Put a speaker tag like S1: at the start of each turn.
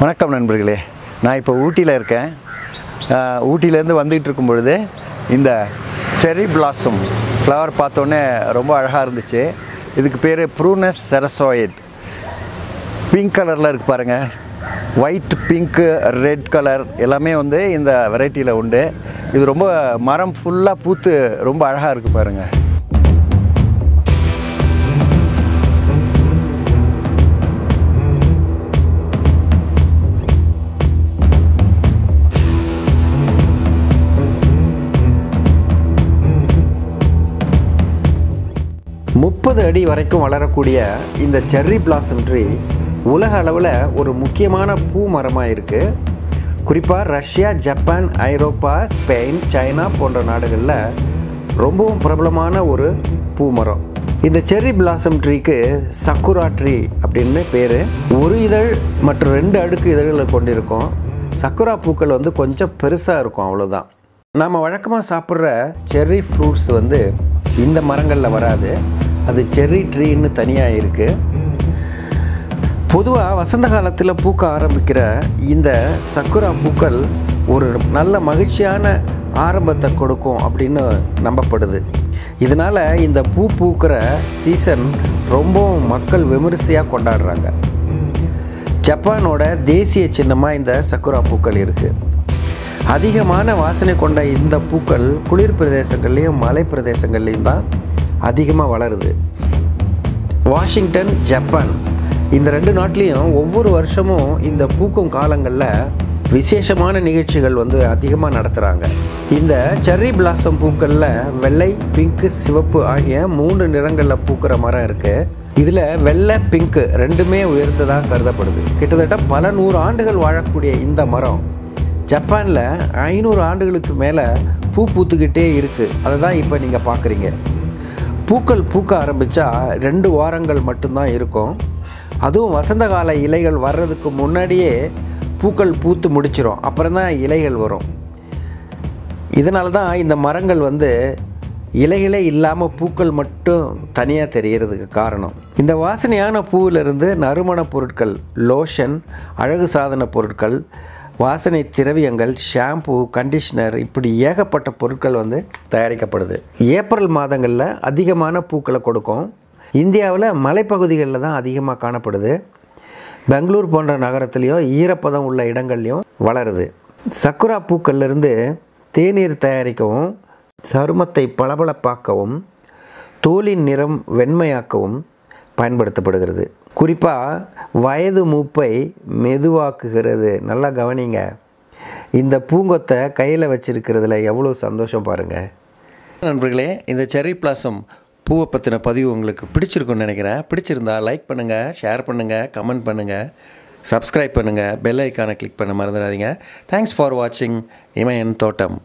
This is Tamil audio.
S1: வணக்கம் நண்பர்களே. நான் இப்போ ஊட்டியில் இருக்கேன். ஊட்டியிலேருந்து வந்துகிட்டு இருக்கும் பொழுது இந்த செரி பிளாசம் ஃப்ளவர் பார்த்தோன்னே ரொம்ப அழகாக இருந்துச்சு. இதுக்கு பேர் ப்ரூனஸ் செரசோயிட். பிங்க் கலரில் இருக்கு பாருங்கள் ஒயிட் பிங்க்கு ரெட் கலர் எல்லாமே வந்து இந்த வெரைட்டியில் உண்டு. இது ரொம்ப மரம் ஃபுல்லாக பூத்து ரொம்ப அழகாக இருக்குது பாருங்கள் முப்பது அடி வரைக்கும் வளரக்கூடிய இந்த செர்ரி பிளாசம் ட்ரீ உலக அளவில் ஒரு முக்கியமான பூ மரமாக இருக்குது குறிப்பாக ரஷ்யா ஜப்பான் ஐரோப்பா ஸ்பெயின் சைனா போன்ற நாடுகளில் ரொம்பவும் பிரபலமான ஒரு பூ மரம் இந்த செர்ரி பிளாசம் ட்ரீக்கு சக்குரா ட்ரீ அப்படின்னு பேர். ஒரு இதழ் மற்றும் ரெண்டு அடுக்கு இதழ்களை கொண்டிருக்கும். சக்குரா பூக்கள் வந்து கொஞ்சம் பெருசாக இருக்கும் அவ்வளோதான் நாம் வழக்கமாக சாப்பிட்ற செர்ரி ஃப்ரூட்ஸ் வந்து இந்த மரங்களில் வராது. அது செர்ரி ட்ரீன்னு தனியாக இருக்குது பொதுவாக வசந்த காலத்தில் பூக்க ஆரம்பிக்கிற இந்த சக்குரா பூக்கள் ஒரு நல்ல மகிழ்ச்சியான ஆரம்பத்தை கொடுக்கும் அப்படின்னு நம்பப்படுது. இதனால் இந்த பூ பூக்கிற சீசன் ரொம்பவும் மக்கள் விமரிசையாக கொண்டாடுறாங்க. ஜப்பானோட தேசிய சின்னமாக இந்த சக்குரா பூக்கள் இருக்குது அதிகமான வாசனை கொண்ட இந்த பூக்கள் குளிர் பிரதேசங்கள்லேயும் மலை பிரதேசங்கள்லேயும் தான் அதிகமாக வளருது. Washington Japan. இந்த ரெண்டு நாட்டிலையும் ஒவ்வொரு வருஷமும் இந்த பூக்கும் காலங்களில் விசேஷமான நிகழ்ச்சிகள் வந்து அதிகமாக நடத்துகிறாங்க இந்த செர்ரி பிளாசம் பூக்களில் வெள்ளை பிங்க்கு சிவப்பு ஆகிய மூன்று நிறங்களில் பூக்கிற மரம் இருக்குது இதில் வெள்ளை பிங்க்கு ரெண்டுமே உயர்ந்ததாக கருதப்படுது. கிட்டத்தட்ட பல நூறு ஆண்டுகள் வாழக்கூடிய இந்த மரம் ஜப்பானில் ஐநூறு ஆண்டுகளுக்கு மேலே பூ பூத்துக்கிட்டே இருக்குது அதை தான் இப்போ நீங்கள் பார்க்குறீங்க பூக்கள் பூக்க ஆரம்பித்தா ரெண்டு வாரங்கள் மட்டும்தான் இருக்கும். அதுவும் வசந்த கால இலைகள் வர்றதுக்கு முன்னாடியே பூக்கள் பூத்து முடிச்சிடும் அப்புறம் தான் இலைகள் வரும். இதனால தான் இந்த மரங்கள் வந்து இலைகளே இல்லாமல் பூக்கள் மட்டும் தனியாக தெரிகிறதுக்கு காரணம். இந்த வாசனையான பூவிலிருந்து நறுமணப் பொருட்கள் லோஷன் அழகு சாதன பொருட்கள் வாசனை திரவியங்கள் ஷாம்பு கண்டிஷ்னர் இப்படி ஏகப்பட்ட பொருட்கள் வந்து தயாரிக்கப்படுது. ஏப்ரல் மாதங்களில் அதிகமான பூக்களை கொடுக்கும். இந்தியாவில் மலைப்பகுதிகளில் தான் அதிகமாக காணப்படுது. பெங்களூர் போன்ற நகரத்துலேயும் ஈரப்பதம் உள்ள இடங்கள்லையும் வளருது. சக்குரா பூக்கள்லேருந்து தேநீர் தயாரிக்கவும் சருமத்தை பளபளப்பாக்கவும் தோலின் நிறம் வெண்மையாக்கவும் பயன்படுத்தப்படுகிறது. குறிப்பாக வயது மூப்பை மெதுவாக்குகிறது. நல்லா கவனிங்க. இந்த பூங்கொத்தை கையில் வச்சுருக்கிறதுல எவ்வளோ சந்தோஷம் பாருங்கள் நண்பர்களே இந்த செரி பிளாசம் பூவை பற்றின பதிவு உங்களுக்கு பிடிச்சிருக்குன்னு நினைக்கிறேன். பிடிச்சிருந்தா லைக் பண்ணுங்கள் ஷேர் பண்ணுங்கள் கமெண்ட் பண்ணுங்கள் சப்ஸ்கிரைப் பண்ணுங்கள் பெல் ஐக்கானை கிளிக் பண்ண மறந்துடாதீங்க. தேங்க்ஸ் ஃபார் வாட்சிங் இமயன் தோட்டம்.